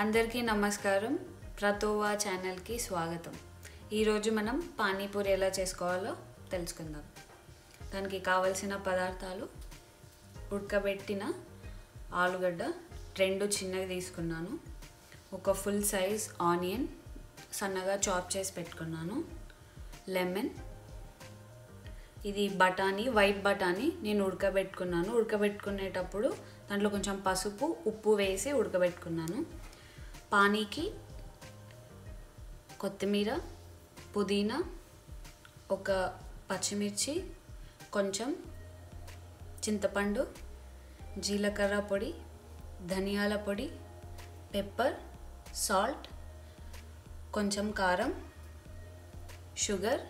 అందరికీ నమస్కారం. ప్రతోవా ఛానల్కి స్వాగతం. ఈరోజు మనం పానీపూరి ఎలా చేసుకోవాలో తెలుసుకుందాం. దానికి కావలసిన పదార్థాలు ఉడకబెట్టిన ఆలుగడ్డ రెండు చిన్నవి తీసుకున్నాను. ఒక ఫుల్ సైజ్ ఆనియన్ సన్నగా చాప్ చేసి పెట్టుకున్నాను. లెమన్ ఇది బఠానీ వైట్ బఠానీ నేను ఉడకబెట్టుకున్నాను. ఉడకబెట్టుకునేటప్పుడు దాంట్లో కొంచెం పసుపు ఉప్పు వేసి ఉడకబెట్టుకున్నాను. పానీకి కొత్తిమీర పుదీనా ఒక పచ్చిమిర్చి కొంచెం చింతపండు జీలకర్ర పొడి ధనియాల పొడి పెప్పర్ సాల్ట్ కొంచెం కారం షుగర్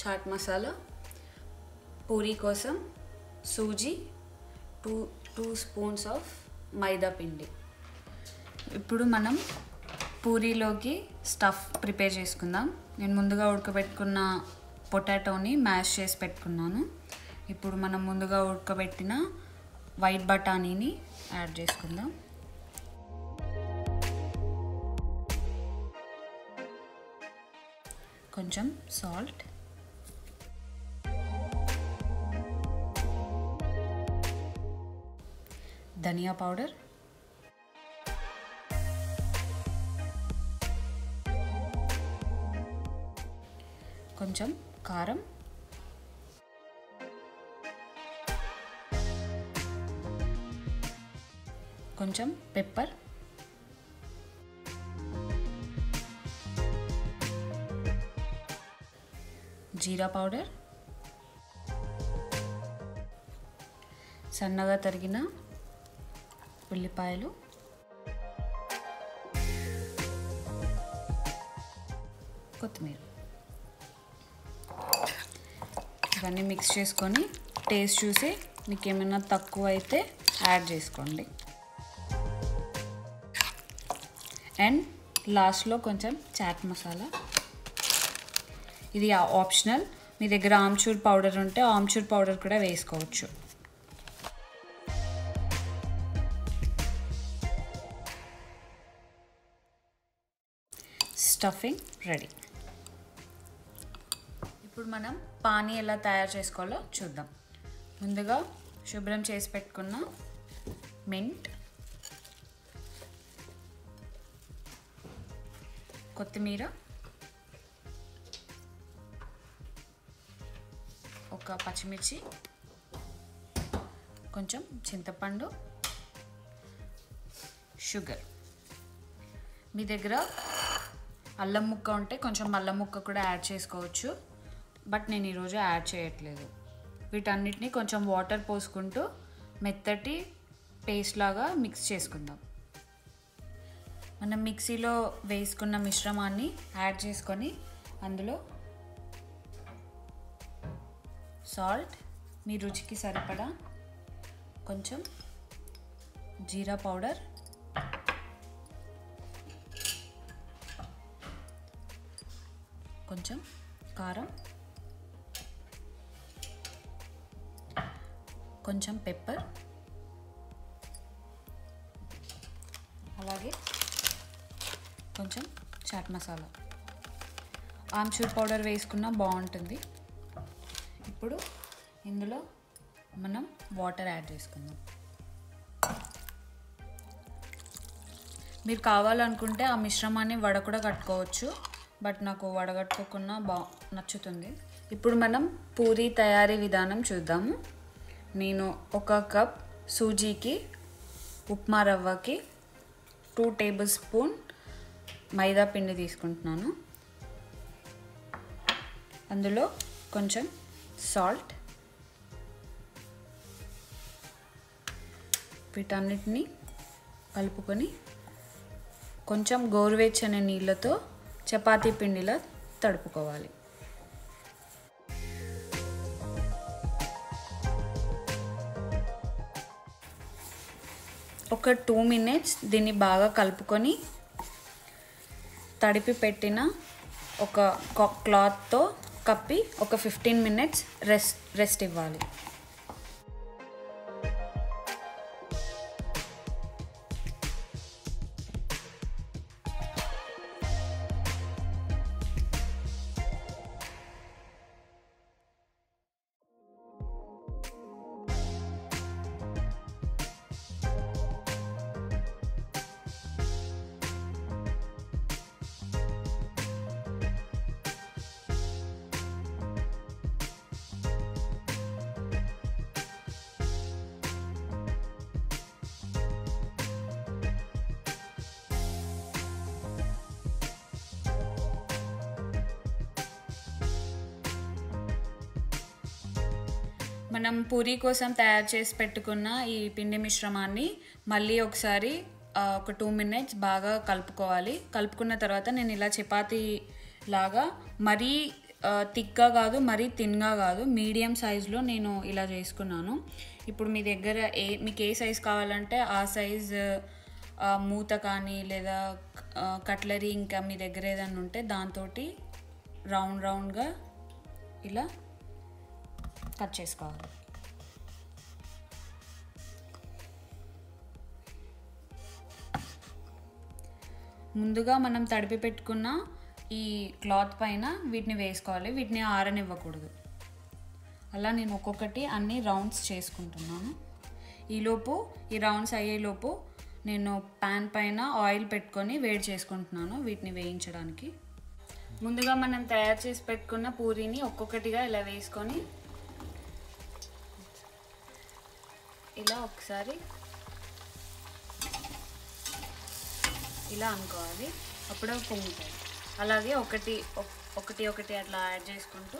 చాట్ మసాలా పూరీ కోసం suji two two spoons of maida పిండి. ఇప్పుడు మనం పూరీలోకి స్టఫ్ ప్రిపేర్ చేసుకుందాం. నేను ముందుగా ఉడకబెట్టుకున్న పొటాటోని మ్యాష్ చేసి పెట్టుకున్నాను. ఇప్పుడు మనం ముందుగా ఉడకబెట్టిన వైట్ బఠానీని యాడ్ చేసుకుందాం. కొంచెం సాల్ట్. ధనియా పౌడర్. కొంచెం కారం. కొంచెం పెప్పర్. జీరా పౌడర్. సన్నగా తరిగిన ఉల్లిపాయలు. కొత్తిమీర. ఇవన్నీ మిక్స్ చేసుకొని టేస్ట్ చూసి మీకు ఏమైనా తక్కువ అయితే యాడ్ చేసుకోండి. అండ్ లాస్ట్లో కొంచెం చాట్ మసాలా ఇది ఆప్షనల్ మీ దగ్గర ఆమ్చూర్ పౌడర్ ఉంటే ఆమ్చూర్ పౌడర్ కూడా వేసుకోవచ్చు. స్టఫింగ్ రెడీ ఇప్పుడు మనం పానీ ఎలా తయారు చేసుకోవాలో చూద్దాం. ముందుగా శుభ్రం చేసి పెట్టుకున్న మింట్ కొత్తిమీర ఒక పచ్చిమిర్చి కొంచెం చింతపండు షుగర్. మీ దగ్గర అల్లం ముక్క ఉంటే కొంచెం అల్లం ముక్క కూడా యాడ్ చేసుకోవచ్చు. బట్ నేను ఈరోజు యాడ్ చేయట్లేదు. వీటన్నిటిని కొంచెం వాటర్ పోసుకుంటూ మెత్తటి పేస్ట్ లాగా మిక్స్ చేసుకుందాం. మనం మిక్సీలో వేసుకున్న మిశ్రమాన్ని యాడ్ చేసుకొని అందులో సాల్ట్ మీ రుచికి సరిపడా కొంచెం జీరా పౌడర్ కొంచెం కారం కొంచెం పెప్పర్. అలాగే కొంచెం చాట్ మసాలా. ఆమ్చూర్ పౌడర్ వేసుకున్నా బాగుంటుంది. ఇప్పుడు ఇందులో మనం వాటర్ యాడ్ చేసుకుందాం. మీరు కావాలనుకుంటే ఆ మిశ్రమాన్ని వడ కూడా కట్టుకోవచ్చు. బట్ నాకు వడగట్టుకోకుండా బా నచ్చుతుంది. ఇప్పుడు మనం పూరీ తయారీ విధానం చూద్దాము నేను ఒక కప్ సూజీకి ఉప్మా రవ్వకి టూ టేబుల్ స్పూన్ మైదా పిండి తీసుకుంటున్నాను. అందులో కొంచెం సాల్ట్ వీటన్నిటిని కలుపుకొని కొంచెం గోరువెచ్చని నీళ్ళతో చపాతీ పిండిలా తడుపుకోవాలి. ఒక టూ మినిట్స్ దీన్ని బాగా కలుపుకొని తడిపి పెట్టిన ఒక క్లాత్తో కప్పి ఒక ఫిఫ్టీన్ మినిట్స్ రెస్ట్ రెస్ట్ ఇవ్వాలి. మనం పూరీ కోసం తయారు చేసి పెట్టుకున్న ఈ పిండి మిశ్రమాన్ని మళ్ళీ ఒకసారి ఒక టూ మినిట్స్ బాగా కలుపుకోవాలి. కలుపుకున్న తర్వాత నేను ఇలా చపాతీ లాగా మరీ థిక్గా కాదు మరీ థిన్గా కాదు మీడియం సైజులో నేను ఇలా చేసుకున్నాను. ఇప్పుడు మీ దగ్గర ఏ మీకు ఏ సైజ్ కావాలంటే ఆ సైజ్ మూత కానీ లేదా కట్లరీ ఇంకా మీ దగ్గర ఏదైనా ఉంటే దాంతో రౌండ్ రౌండ్గా ఇలా కట్ చేసుకోవాలి. ముందుగా మనం తడిపి పెట్టుకున్న ఈ క్లాత్ పైన వీటిని వేసుకోవాలి. వీటిని ఆరనివ్వకూడదు. అలా నేను ఒక్కొక్కటి అన్ని రౌండ్స్ చేసుకుంటున్నాను. ఈలోపు ఈ రౌండ్స్ అయ్యేలోపు నేను ప్యాన్ పైన ఆయిల్ పెట్టుకొని వేడి చేసుకుంటున్నాను వీటిని వేయించడానికి. ముందుగా మనం తయారు చేసి పెట్టుకున్న పూరీని ఒక్కొక్కటిగా ఇలా వేసుకొని ఇలా ఒకసారి. ఇలా అనుకోవాలి. అప్పుడే పొంగుతాయి. అలాగే ఒకటి ఒకటి ఒకటి అట్లా యాడ్ చేసుకుంటూ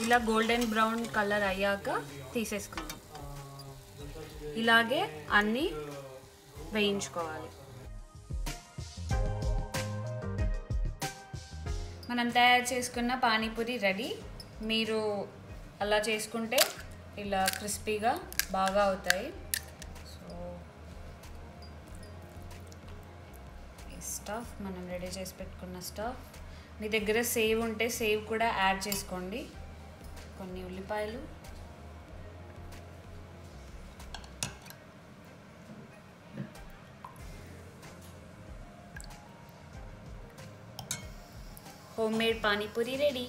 ఇలా గోల్డెన్ బ్రౌన్ కలర్ అయ్యాక తీసేసుకుందాం. ఇలాగే అన్నీ వేయించుకోవాలి. మనం తయారు చేసుకున్న పానీపూరి రెడీ. మీరు అలా చేసుకుంటే ఇలా క్రిస్పీగా బాగా అవుతాయి. సో ఈ స్టఫ్ మనం రెడీ చేసి పెట్టుకున్న స్టఫ్. మీ దగ్గర సేవ్ ఉంటే సేవ్ కూడా యాడ్ చేసుకోండి. కొన్ని ఉల్లిపాయలు. Homemade panipuri ready.